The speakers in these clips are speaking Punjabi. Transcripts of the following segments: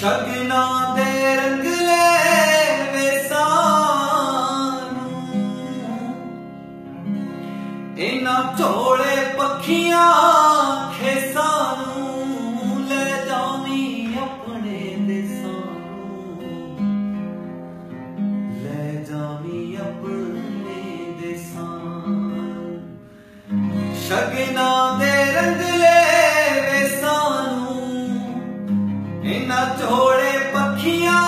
ਸ਼ਗਨਾ ਦੇ ਰੰਗਲੇ ਵੇਸਾਨੂੰ ਇਹਨਾਂ ਝੋਲੇ ਪੱਖੀਆਂ ਝੋਲੇ ਪੱਖੀਆਂ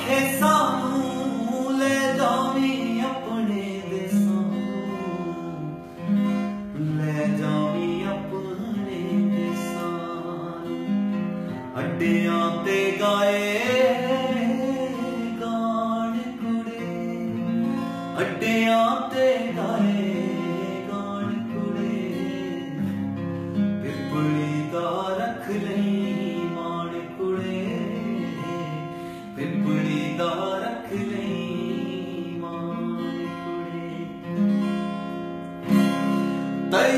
ਖੇਸਾਂ ਨੂੰ ਲੈ ਜਾਵੀਂ ਆਪਣੇ ਦੇਸਾਂ ਲੈ ਜਾਵੀਂ ਆਪਣੇ ਦੇਸਾਂ ਨੂੰ ਅੱਡਿਆਂ ਤੇ ਗਾਏ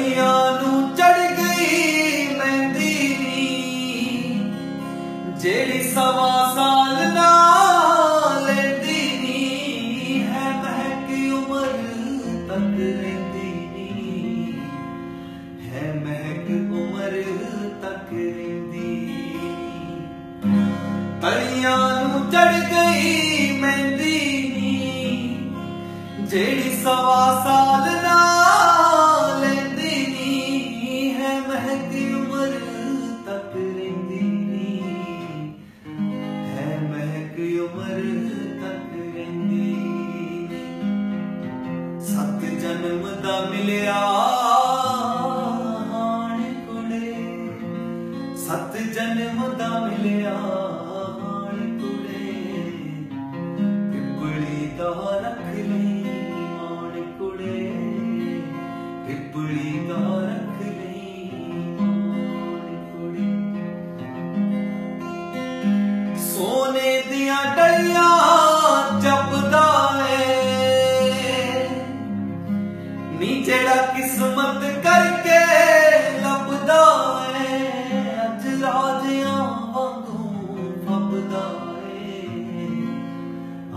ਤਈਆਂ ਨੂੰ ਚੜ ਗਈ ਮਹਿੰਦੀ ਨੀ ਜਿਹੜੀ ਸਵਾ ਸਾਲ ਨਾਲ ਲੈਂਦੀ ਨੀ, ਹੈ ਮਹਿਕ ਉਮਰ ਤੱਕ ਰਹਿੰਦੀ ਨੀ। ਹੈ ਮਹਿਕ ਉਮਰ ਤੱਕ ਰਹਿੰਦੀ। ਤਲੀਆਂ ਨੂੰ ਚੜ ਗਈ ਮਹਿੰਦੀ ਨੀ, ਜਿਹੜੀ ਸਵਾ ਸਾਲ ਜਨਮ ਦਾ ਮਿਲਿਆ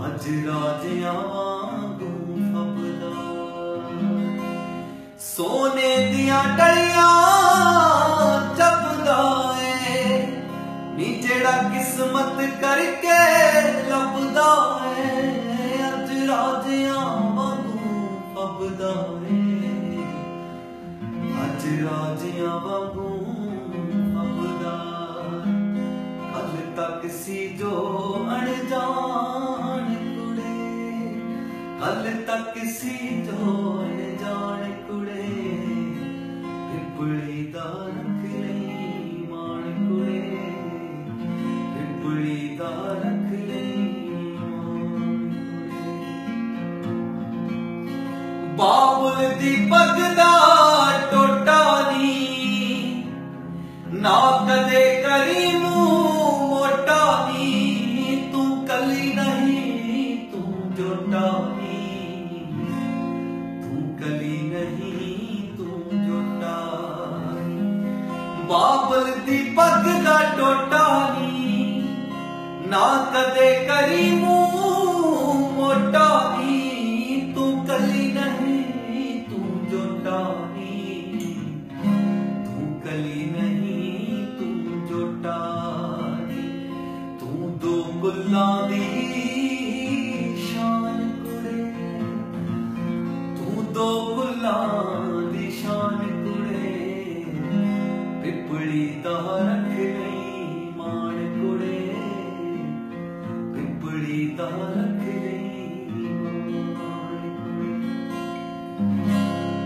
ਅੱਜ ਰਾਜਿਆਂ ਵਾਂਗੂ ਫੱਬਦਾ ਸੋਨੇ ਦੀਆਂ ਡਲੀਆਂ ਜਪਦਾ ਏ। ਨੀ ਜਿਹੜਾ ਕਿਸਮਤ ਕਰਕੇ ਸੀ ਜੋ ਅਣਜਾਣ ਕੁੜੇ। ਕੱਲ ਤੱਕ ਸੀ ਜੋ ਅਣਜਾਣ ਕੁੜੇ। ਪਿਪਲੀ ਦਾ ਰੱਖ ਲਈ ਮਾਣ ਕੁੜੇ। ਪਿਪਲੀ ਦਾ ਰੱਖ ਲਈ ਮਾਣ ਕੁੜੇ। ਦੀ ਪੱਗ ਟੋਟਾ ਨੀ। ਨਾ ਕਦੇ ਕਰੀ ਮੂੰਹ ਨੀ। ਬਾਬਲ ਦੀ ਪੱਗ ਦਾ ਟੋਟਾ ਨੀ। ਨਾ ਕਦੇ ਕਰੀ ਮੂੰਹ ਮੋਟਾ ਨੀ। ਤੂੰ ਕਲੀ ਨਹੀਂ, ਤੂੰ ਜੋਟਾ ਨੀ। ਤੂੰ ਕਲੀ ਨਹੀਂ, ਤੂੰ ਜੋਟਾ ਨੀ। ਤੂੰ ਦੋ ਗੁੱਲਾਂ ਦੀ ਪਿਪੜੀ ਰੱਖ ਲਈ ਮਾਣ ਕੁੜੇ। ਪਿਪੜੀ ਦਾ ਰੱਖ ਲਈ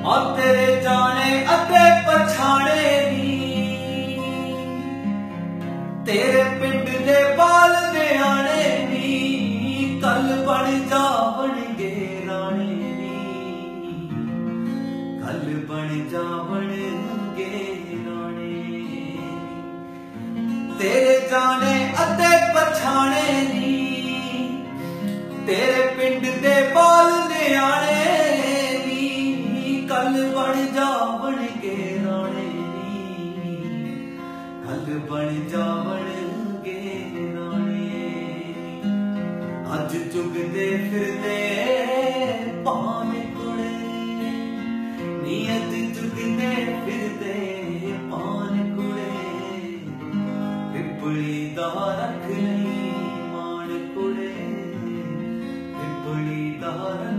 ਆ ਤੇਰੇ ਜਾਣੇ ਅਤੇ ਪਛਾਣੇ ਨੀ। ਤੇਰੇ ਪਿੰਡ ਦੇ ਬਾਲ ਆਣੇ ਨੀ। ਕੱਲ ਬਣ ਜਾਵਣਗੇ ਰਾਣੇ ਨੀ। ਕੱਲ ਬਣ ਜਾਵਣਗੇ ਰਾਣੇ ਤੇਰੇ ਜਾਣੇ ਅਤੇ ਪਛਾਣੇ ਨੀ। ਤੇਰੇ ਪਿੰਡ ਦੇ ਬਾਲ ਨਿਆਣੇ ਨੀ। ਕੱਲ ਬਣ ਜਾ ਬਣ ਕੇ ਰਾਣੇ ਨੀ। ਕੱਲ ਬਣ ਜਾ ਬਣ ਕੇ ਰਾਣੇ। ਅੱਜ ਚੁਗਦੇ ਫਿਰਦੇ ਪਿਪਲੀ